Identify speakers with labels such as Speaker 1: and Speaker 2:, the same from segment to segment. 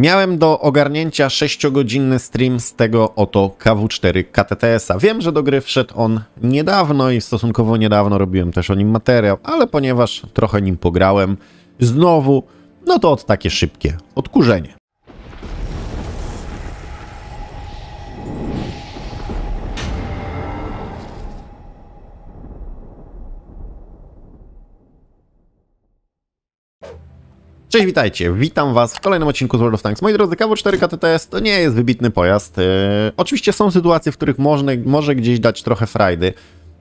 Speaker 1: Miałem do ogarnięcia 6-godzinny stream z tego oto KW4 KTTS-a. Wiem, że do gry wszedł on niedawno i stosunkowo niedawno robiłem też o nim materiał, ale ponieważ trochę nim pograłem znowu, no to od takie szybkie odkurzenie. Cześć, witajcie. Witam Was w kolejnym odcinku z World of Tanks. Moi drodzy, KW4 KTTS to nie jest wybitny pojazd. Yy, oczywiście są sytuacje, w których można, może gdzieś dać trochę frajdy,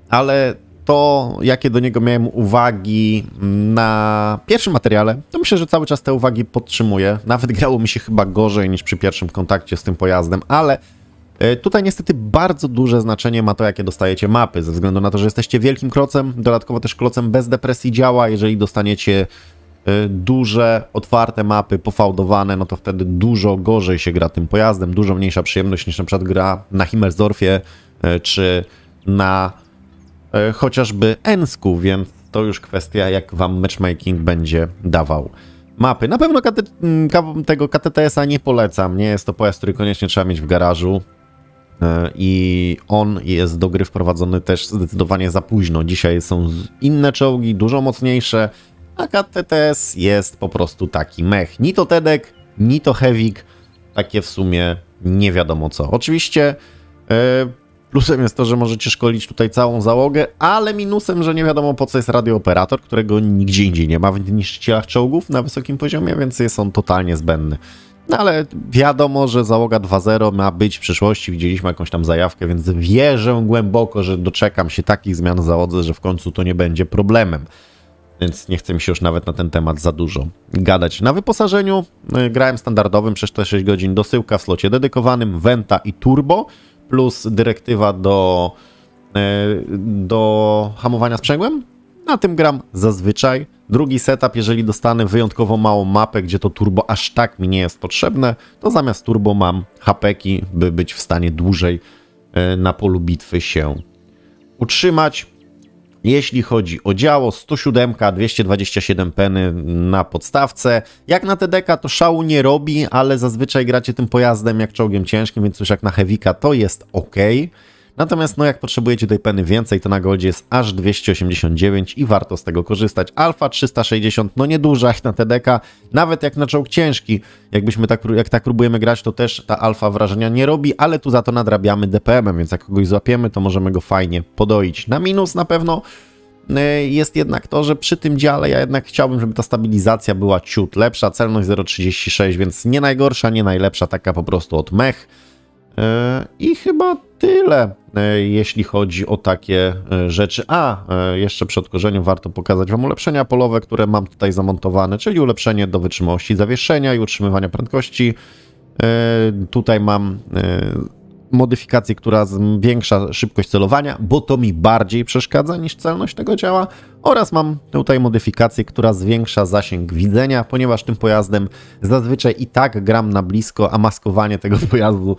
Speaker 1: ale to, jakie do niego miałem uwagi na pierwszym materiale, to myślę, że cały czas te uwagi podtrzymuję. Nawet grało mi się chyba gorzej niż przy pierwszym kontakcie z tym pojazdem, ale yy, Tutaj niestety bardzo duże znaczenie ma to, jakie dostajecie mapy, ze względu na to, że jesteście wielkim klocem, dodatkowo też klocem bez depresji działa, jeżeli dostaniecie duże, otwarte mapy, pofałdowane, no to wtedy dużo gorzej się gra tym pojazdem, dużo mniejsza przyjemność niż na przykład gra na Himmersdorfie y, czy na y, chociażby Ensku, więc to już kwestia, jak wam matchmaking będzie dawał mapy. Na pewno mm, tego KTTS-a nie polecam, nie jest to pojazd, który koniecznie trzeba mieć w garażu i on jest do gry wprowadzony też zdecydowanie za późno. Dzisiaj są inne czołgi, dużo mocniejsze, a KTTS jest po prostu taki mech. Ni to Tedek, ni to Hevik, takie w sumie nie wiadomo co. Oczywiście yy, plusem jest to, że możecie szkolić tutaj całą załogę, ale minusem, że nie wiadomo po co jest radiooperator, którego nigdzie indziej nie ma w niszczycielach czołgów na wysokim poziomie, więc jest on totalnie zbędny. No ale wiadomo, że załoga 2.0 ma być w przyszłości, widzieliśmy jakąś tam zajawkę, więc wierzę głęboko, że doczekam się takich zmian w załodze, że w końcu to nie będzie problemem więc nie chcę mi się już nawet na ten temat za dużo gadać. Na wyposażeniu y, grałem standardowym przez te 6 godzin, dosyłka w slocie dedykowanym, Venta i Turbo, plus dyrektywa do, y, do hamowania sprzęgłem. Na tym gram zazwyczaj. Drugi setup, jeżeli dostanę wyjątkowo małą mapę, gdzie to turbo aż tak mi nie jest potrzebne, to zamiast turbo mam hapeki, by być w stanie dłużej y, na polu bitwy się utrzymać. Jeśli chodzi o działo, 107, 227 peny na podstawce. Jak na TDK to szału nie robi, ale zazwyczaj gracie tym pojazdem jak czołgiem ciężkim, więc już jak na Heavika to jest ok. Natomiast no jak potrzebujecie tej peny więcej, to na Goldzie jest aż 289 i warto z tego korzystać. Alfa 360, no nieduża jak na TDK, nawet jak na czołg ciężki. Jakbyśmy tak, jak tak próbujemy grać, to też ta alfa wrażenia nie robi, ale tu za to nadrabiamy DPM-em, więc jak kogoś złapiemy, to możemy go fajnie podoić. Na minus na pewno e, jest jednak to, że przy tym dziale ja jednak chciałbym, żeby ta stabilizacja była ciut lepsza, celność 0,36, więc nie najgorsza, nie najlepsza, taka po prostu od mech. E, I chyba tyle, e, jeśli chodzi o takie e, rzeczy. A, jeszcze przed korzeniem warto pokazać Wam ulepszenia polowe, które mam tutaj zamontowane, czyli ulepszenie do wytrzymałości zawieszenia i utrzymywania prędkości. Tutaj mam modyfikację, która zwiększa szybkość celowania, bo to mi bardziej przeszkadza niż celność tego działa. Oraz mam tutaj modyfikację, która zwiększa zasięg widzenia, ponieważ tym pojazdem zazwyczaj i tak gram na blisko, a maskowanie tego pojazdu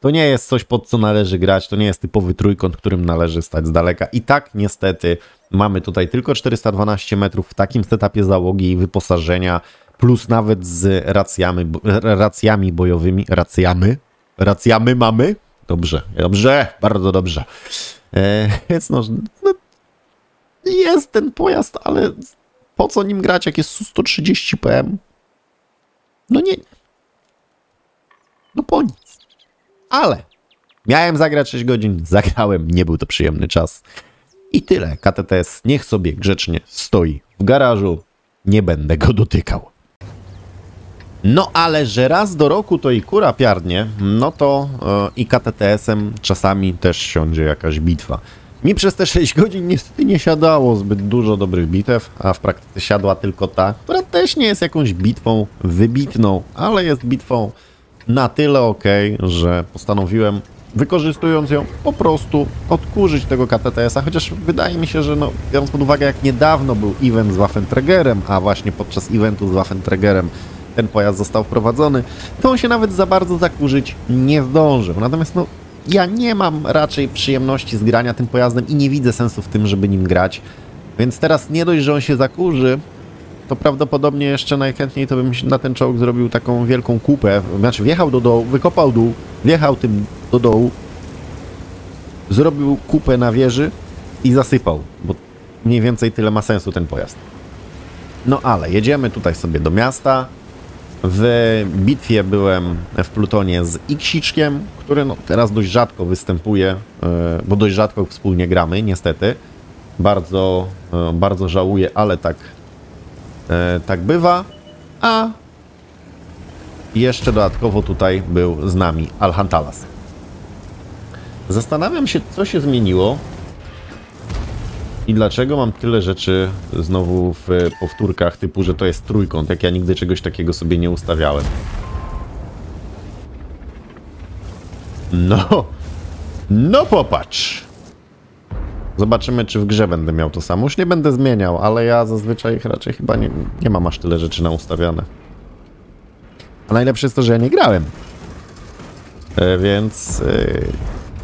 Speaker 1: to nie jest coś, pod co należy grać, to nie jest typowy trójkąt, którym należy stać z daleka. I tak niestety mamy tutaj tylko 412 metrów w takim setupie załogi i wyposażenia, plus nawet z racjami, racjami bojowymi, racjamy, racjamy mamy, Dobrze, dobrze, bardzo dobrze. E, jest, no, no, jest ten pojazd, ale po co nim grać, jak jest Su-130 PM? No nie. No po nic. Ale miałem zagrać 6 godzin, zagrałem, nie był to przyjemny czas. I tyle. KTTS niech sobie grzecznie stoi w garażu. Nie będę go dotykał. No ale że raz do roku to i kura piardnie, no to e, i KTTS-em czasami też siądzie jakaś bitwa. Mi przez te 6 godzin niestety nie siadało zbyt dużo dobrych bitew, a w praktyce siadła tylko ta, która też nie jest jakąś bitwą wybitną, ale jest bitwą na tyle ok, że postanowiłem wykorzystując ją po prostu odkurzyć tego KTTS-a, chociaż wydaje mi się, że no, biorąc pod uwagę jak niedawno był event z Waffenträgerem, a właśnie podczas eventu z Waffenträgerem ten pojazd został wprowadzony, to on się nawet za bardzo zakurzyć nie zdążył. Natomiast no, ja nie mam raczej przyjemności z grania tym pojazdem i nie widzę sensu w tym, żeby nim grać. Więc teraz nie dość, że on się zakurzy, to prawdopodobnie jeszcze najchętniej to bym na ten czołg zrobił taką wielką kupę. Znaczy wjechał do dołu, wykopał dół, wjechał tym do dołu, zrobił kupę na wieży i zasypał, bo mniej więcej tyle ma sensu ten pojazd. No ale jedziemy tutaj sobie do miasta. W bitwie byłem w Plutonie z Iksiczkiem, który no, teraz dość rzadko występuje, e, bo dość rzadko wspólnie gramy, niestety. Bardzo, e, bardzo żałuję, ale tak, e, tak bywa. A jeszcze dodatkowo tutaj był z nami Alhantalas. Zastanawiam się, co się zmieniło i dlaczego mam tyle rzeczy znowu w powtórkach, typu, że to jest trójkąt, jak ja nigdy czegoś takiego sobie nie ustawiałem. No, no popatrz. Zobaczymy, czy w grze będę miał to samo. Już nie będę zmieniał, ale ja zazwyczaj raczej chyba nie, nie mam aż tyle rzeczy na ustawiane. A najlepsze jest to, że ja nie grałem. E, więc... E,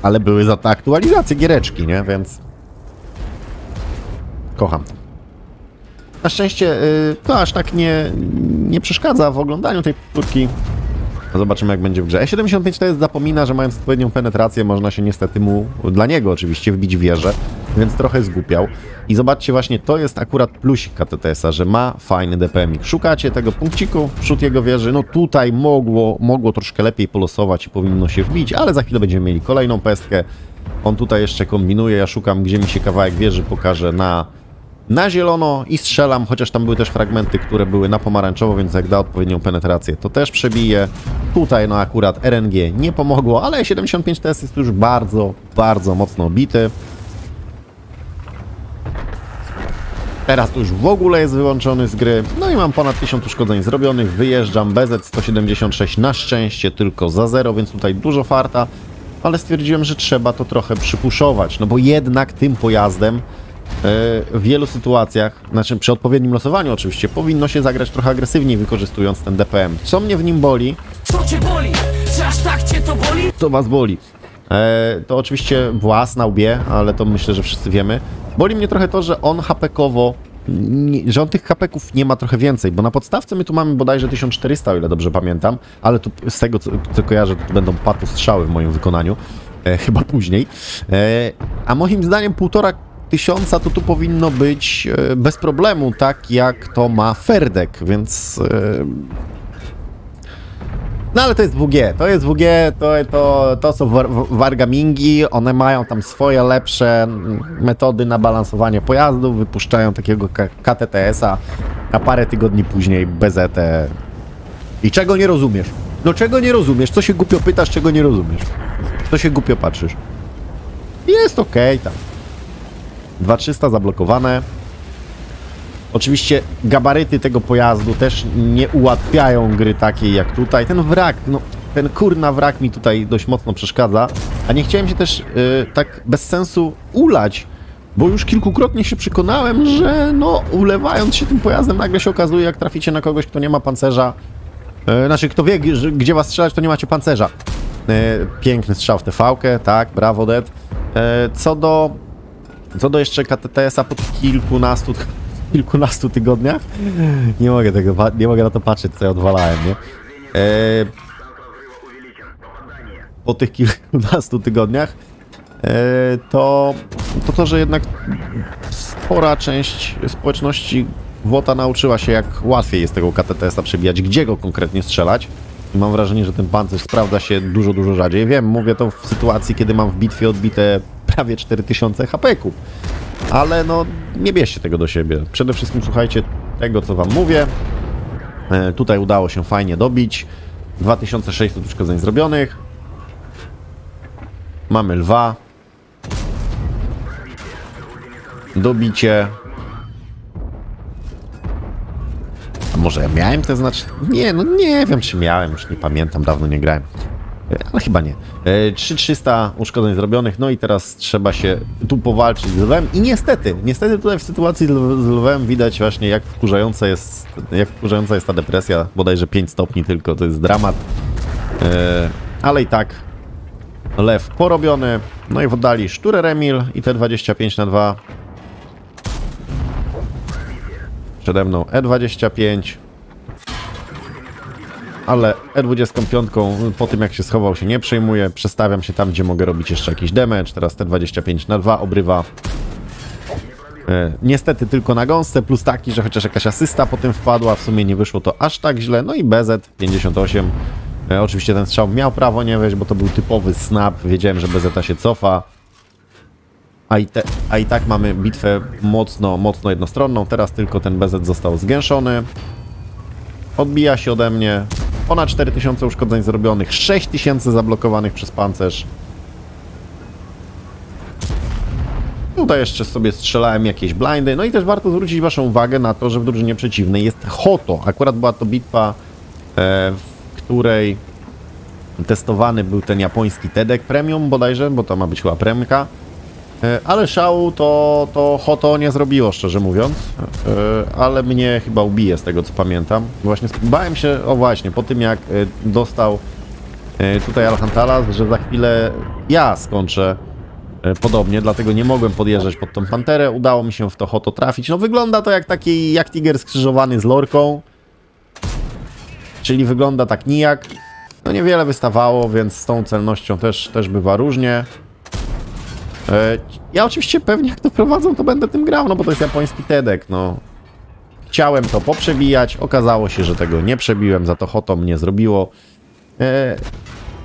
Speaker 1: ale były za to aktualizacje giereczki, nie? Więc... Kocham. Na szczęście y, to aż tak nie, nie przeszkadza w oglądaniu tej powtórki. Zobaczymy jak będzie w grze. E75 to jest zapomina, że mając odpowiednią penetrację można się niestety mu, dla niego oczywiście, wbić w wieżę, więc trochę zgłupiał. I zobaczcie właśnie, to jest akurat plusik KTTS-a, że ma fajny DPM-ik. Szukacie tego punkciku, przód jego wieży, no tutaj mogło, mogło troszkę lepiej polosować i powinno się wbić, ale za chwilę będziemy mieli kolejną pestkę. On tutaj jeszcze kombinuje, ja szukam, gdzie mi się kawałek wieży pokaże na na zielono i strzelam, chociaż tam były też fragmenty, które były na pomarańczowo, więc jak da odpowiednią penetrację, to też przebije. Tutaj no akurat RNG nie pomogło, ale 75 TS jest już bardzo, bardzo mocno bity. Teraz już w ogóle jest wyłączony z gry. No i mam ponad 1000 uszkodzeń zrobionych. Wyjeżdżam BZ-176 na szczęście tylko za zero, więc tutaj dużo farta. Ale stwierdziłem, że trzeba to trochę przypuszować, no bo jednak tym pojazdem w wielu sytuacjach, znaczy przy odpowiednim losowaniu oczywiście, powinno się zagrać trochę agresywniej wykorzystując ten DPM. Co mnie w nim boli?
Speaker 2: Co cię boli? Czy aż tak cię to boli?
Speaker 1: To was boli. E, to oczywiście włas na łbie, ale to myślę, że wszyscy wiemy. Boli mnie trochę to, że on hapekowo, że on tych hapeków nie ma trochę więcej, bo na podstawce my tu mamy bodajże 1400, o ile dobrze pamiętam, ale tu z tego co, co kojarzę, to będą patu strzały w moim wykonaniu, e, chyba później. E, a moim zdaniem półtora tysiąca to tu powinno być e, bez problemu, tak jak to ma Ferdek, więc... E, no ale to jest WG, to jest WG, to, to, to są war wargamingi, one mają tam swoje lepsze metody na balansowanie pojazdów, wypuszczają takiego KTTS-a, a parę tygodni później BZT. I czego nie rozumiesz? No czego nie rozumiesz? Co się głupio pytasz, czego nie rozumiesz? Co się głupio patrzysz? Jest okej okay, tam. 2300 zablokowane. Oczywiście gabaryty tego pojazdu też nie ułatwiają gry takiej jak tutaj. Ten wrak, no ten kurna wrak mi tutaj dość mocno przeszkadza. A nie chciałem się też yy, tak bez sensu ulać, bo już kilkukrotnie się przekonałem, że no ulewając się tym pojazdem nagle się okazuje, jak traficie na kogoś, kto nie ma pancerza, yy, znaczy kto wie, gdzie was strzelać, to nie macie pancerza. Yy, piękny strzał w TV-kę, tak, brawo Dead. Yy, co do co do jeszcze KTTS-a po kilkunastu, kilkunastu tygodniach, nie mogę tego, nie mogę na to patrzeć, co ja odwalałem, nie? E, po tych kilkunastu tygodniach, e, to, to to, że jednak spora część społeczności WOTA nauczyła się, jak łatwiej jest tego KTTS-a przebijać, gdzie go konkretnie strzelać. I mam wrażenie, że ten pancerz sprawdza się dużo, dużo rzadziej. Wiem, mówię to w sytuacji, kiedy mam w bitwie odbite prawie 4000 HP-ków. Ale no, nie bierzcie tego do siebie. Przede wszystkim słuchajcie tego, co wam mówię. E, tutaj udało się fajnie dobić. 2600 uszkodzeń zrobionych. Mamy lwa. Dobicie. A może ja miałem te znaczy? Nie, no nie wiem czy miałem, już nie pamiętam, dawno nie grałem. Ale chyba nie. 3300 e, uszkodzeń zrobionych, no i teraz trzeba się tu powalczyć z lwem i niestety, niestety tutaj w sytuacji z lwem widać właśnie jak wkurzająca jest, jak wkurzająca jest ta depresja, bodajże 5 stopni tylko, to jest dramat. E, ale i tak lew porobiony, no i w oddali Szturer Emil i te 25 na 2 Przede mną E25. Ale E25 po tym jak się schował się nie przejmuję. Przestawiam się tam, gdzie mogę robić jeszcze jakiś damage. Teraz T25 na 2 obrywa. E, niestety tylko na gąsce, plus taki, że chociaż jakaś asysta potem wpadła, w sumie nie wyszło to aż tak źle. No i BZ 58. E, oczywiście ten strzał miał prawo nie wejść, bo to był typowy snap. Wiedziałem, że BZ się cofa. A i, te, a i tak mamy bitwę mocno, mocno jednostronną. Teraz tylko ten BZ został zgęszony. Odbija się ode mnie. Ponad 4000 uszkodzeń zrobionych, 6000 zablokowanych przez pancerz. Tutaj jeszcze sobie strzelałem jakieś blindy. No i też warto zwrócić Waszą uwagę na to, że w drużynie przeciwnej jest Hoto. Akurat była to bitwa, e, w której testowany był ten japoński TEDek Premium bodajże, bo to ma być chyba premka. E, Ale szału to, to Hoto nie zrobiło, szczerze mówiąc. E, Ale mnie chyba ubije z tego, co pamiętam. Właśnie bałem się, o właśnie, po tym jak e, dostał tutaj Alcantara, że za chwilę ja skończę podobnie, dlatego nie mogłem podjeżdżać pod tą panterę. Udało mi się w to Hoto trafić. No wygląda to jak taki, jak Tiger skrzyżowany z lorką. Czyli wygląda tak nijak. No niewiele wystawało, więc z tą celnością też, też bywa różnie. E, Ja oczywiście pewnie jak to prowadzą, to będę tym grał, no bo to jest japoński TEDek, no. Chciałem to poprzebijać, okazało się, że tego nie przebiłem, za to Hoto mnie zrobiło. E,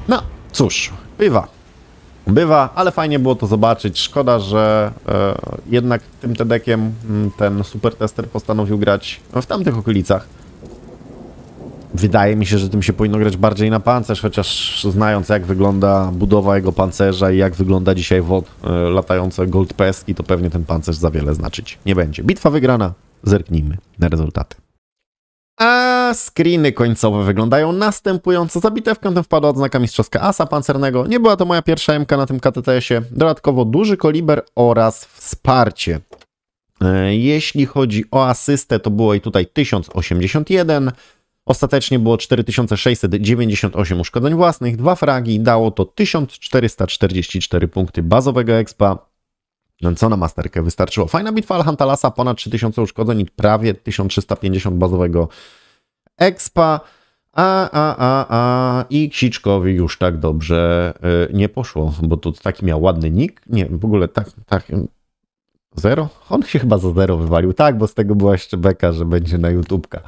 Speaker 1: No, cóż, bywa. Bywa, ale fajnie było to zobaczyć. Szkoda, że e, jednak tym TEDekiem mm, ten super tester postanowił grać w tamtych okolicach. Wydaje mi się, że tym się powinno grać bardziej na pancerz, chociaż znając jak wygląda budowa jego pancerza i jak wygląda dzisiaj WOD e, latające gold pestki, to pewnie ten pancerz za wiele znaczyć nie będzie. Bitwa wygrana, zerknijmy na rezultaty. A screeny końcowe wyglądają następująco. Za bitewkę tę wpadła odznaka mistrzowska asa pancernego. Nie była to moja pierwsza MK na tym KTTS-ie. Dodatkowo duży koliber oraz wsparcie. E, Jeśli chodzi o asystę, to było i tutaj 1081. Ostatecznie było 4698 uszkodzeń własnych, dwa fragi, dało to 1444 punkty bazowego expa, co na masterkę wystarczyło. Fajna bitwa Alhantalasa, ponad 3000 uszkodzeń i prawie 1350 bazowego expa, a, a, a, a i Ksiczkowi już tak dobrze y, nie poszło, bo tu taki miał ładny nick, nie, w ogóle tak, tak, zero? On się chyba za zero wywalił, tak, bo z tego była jeszcze beka, że będzie na YouTubka.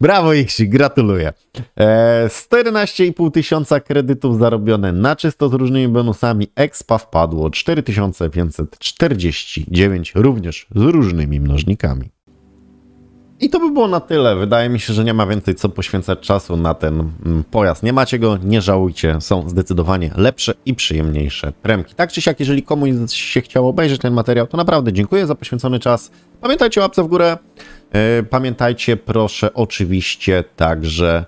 Speaker 1: Brawo Iksi, gratuluję. E, 14,5 tysiąca kredytów zarobione na czysto z różnymi bonusami. Expa wpadło 4549, również z różnymi mnożnikami. I to by było na tyle. Wydaje mi się, że nie ma więcej co poświęcać czasu na ten mm, pojazd. Nie macie go, nie żałujcie. Są zdecydowanie lepsze i przyjemniejsze premki. Tak czy siak, jeżeli komuś się chciało obejrzeć ten materiał, to naprawdę dziękuję za poświęcony czas. Pamiętajcie o łapce w górę. E, Pamiętajcie proszę oczywiście także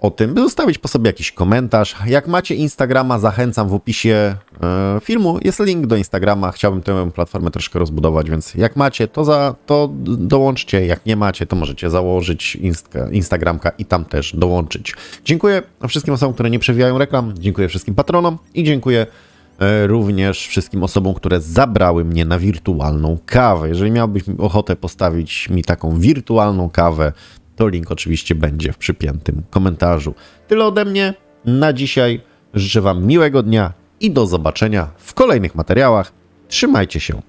Speaker 1: o tym, by zostawić po sobie jakiś komentarz. Jak macie Instagrama, zachęcam w opisie e, filmu. Jest link do Instagrama. Chciałbym tę platformę troszkę rozbudować, więc jak macie, to, za, to dołączcie. Jak nie macie, to możecie założyć Insta, Instagramka i tam też dołączyć. Dziękuję wszystkim osobom, które nie przewijają reklam. Dziękuję wszystkim patronom i dziękuję również wszystkim osobom, które zabrały mnie na wirtualną kawę. Jeżeli miałbyś ochotę postawić mi taką wirtualną kawę, to link oczywiście będzie w przypiętym komentarzu. Tyle ode mnie na dzisiaj. Życzę Wam miłego dnia i do zobaczenia w kolejnych materiałach. Trzymajcie się.